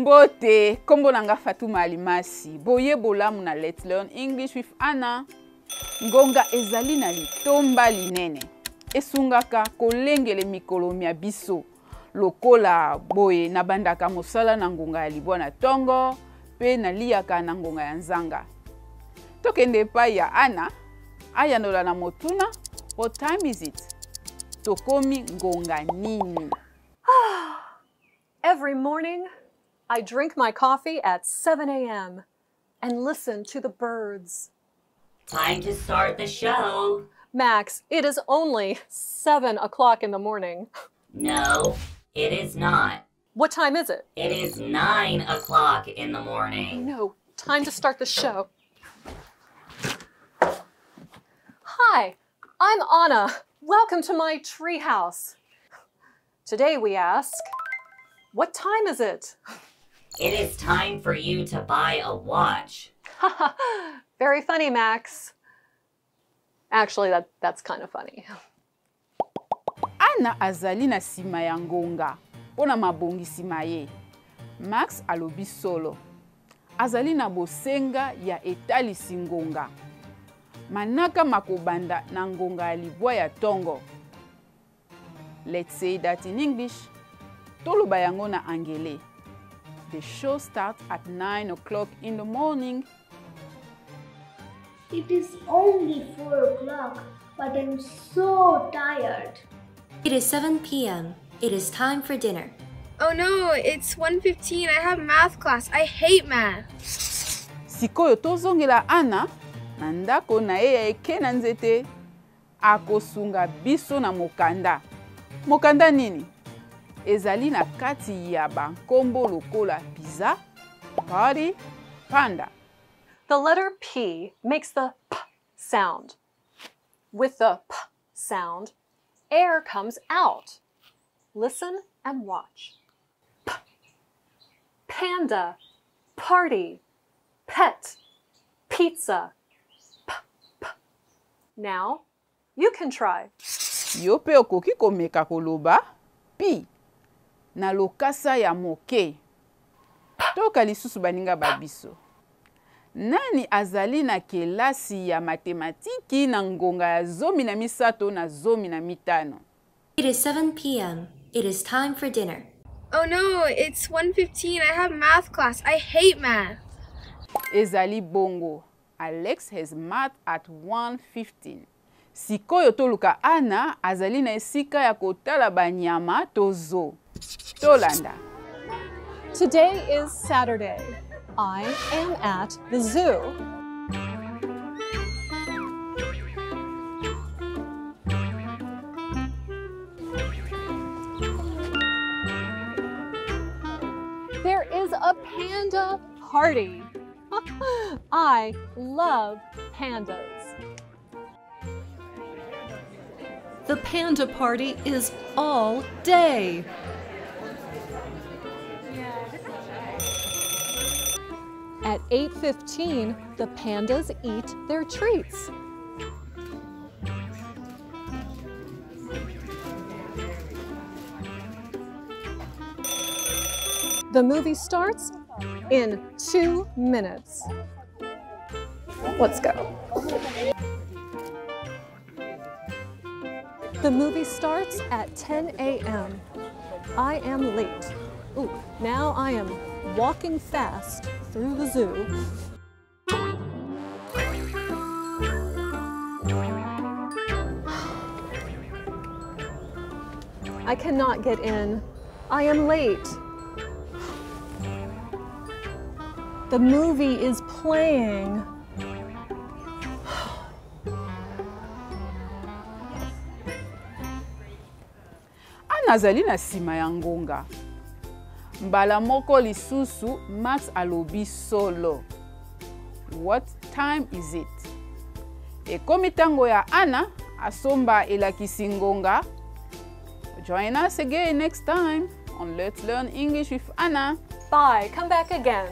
mbote nkombo na nga fatuma alimasi. Boye bolamu na let's learn english with anna. Ngonga ezali na litomba linene. Esungaka kolengele mikolo ya biso. Lokola boye nabandaka mosala na ngonga ya libwa na ntongo mpe naliaka na ngonga ya nzanga. Tokende epai ya ana ayandola na motuna. What time is it? Tokomi ngonga nini? Every morning, I drink my coffee at 7 a.m. and listen to the birds. Time to start the show. Max, it is only 7 o'clock in the morning. No, it is not. What time is it? It is 9 o'clock in the morning. No, time to start the show. Hi, I'm Anna. Welcome to my treehouse. Today we ask, what time is it? It is time for you to buy a watch. Very funny, Max. Actually, that, that's kind of funny. ana azali na nsima ya ngonga mpo na mabongisi ma ye max alobi solo azali na bosenga ya etalisi ngonga manaka makobanda na ngonga ya libwa ya ntongo let's say that in english toloba yango na angele the show starts at 9 o'clock in the morning It is only 4 o'clock, but I'm so tired. It is 7 p.m. It is time for dinner. Oh no, it's 1:15. I have math class. I hate math. sikoyo tozongela ana na ndako na ye ya eke na nzete akosunga biso na mokanda mokanda nini ezali na kati ya bankombo lokola pizza party panda The letter P makes the P sound. With the P sound, air comes out. Listen and watch. P. Panda, party, pet, pizza. P, p. Now, you can try. yo mpe okoki komeka koloba pi na lokasa ya moke toka lisusu baninga babiso nani azali na kelasi ya matematiki na ngonga ya zomi na misato na zomi na mitano It is 7 p.m. It is time for dinner. Oh no, it's 1:15. I have math class. I hate math. ezali bongo alex has math at 115 sikoyo toluka ana azali na esika ya kotala banyama to zo tolanda Today is Saturday. I am at the zoo. There is a panda party. I love pandas. The panda party is all day. At 8:15, the pandas eat their treats. The movie starts in 2 minutes. Let's go. The movie starts at 10 a.m. I am late. Ooh, now I am walking fast through the zoo. I cannot get in. I am late. The movie is playing. ana azali na nsima ya mbala moko lisusu max alobi solo what time is it ekomi ntango ya ana asomba elakisi ngonga join us again next time on let's learn english with anna Bye. Come back again.